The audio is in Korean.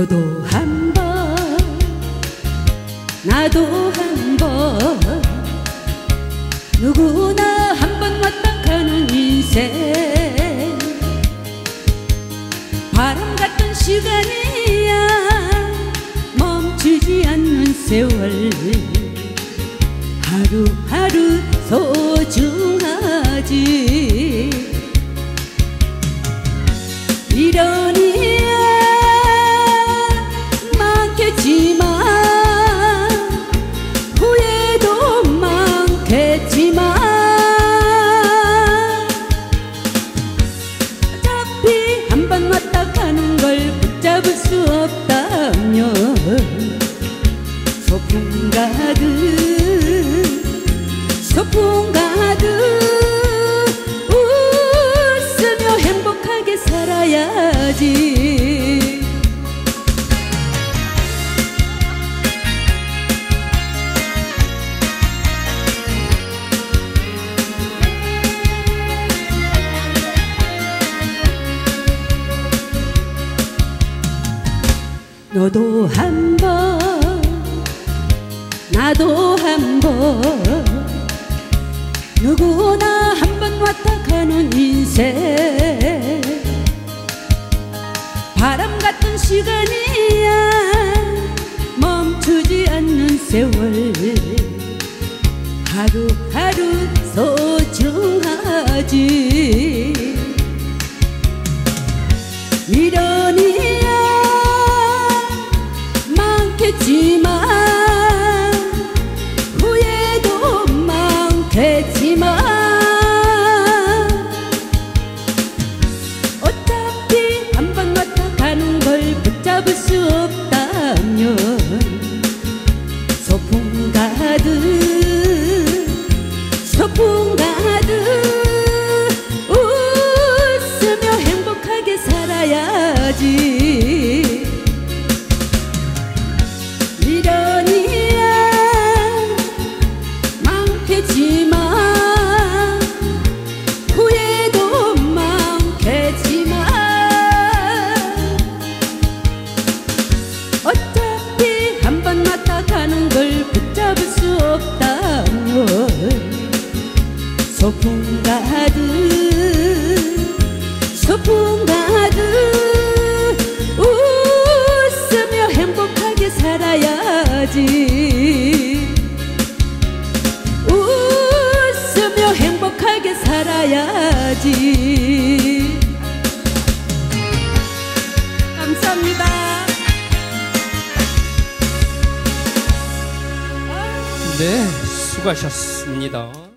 너도 한 번 나도 한 번. 누구나 한 번 왔다 가는 인생. 바람 같은 시간이야. 멈추지 않는 세월. 하루하루 소중하지 잡을 수 없다면 소풍 가득 소풍 가득 너도 한번 나도 한번. 누구나 한번 왔다 가는 인생. 바람 같은 시간이야. 멈추지 않는 세월. 하루하루 소중하지 많겠지만 어차피 한 번 왔다 가는 걸 붙잡을 수 없다면 소풍 가득 소풍 소풍 가득 소풍 가득 웃으며 행복하게 살아야지. 웃으며 행복하게 살아야지. 감사합니다. 네, 수고하셨습니다.